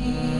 me.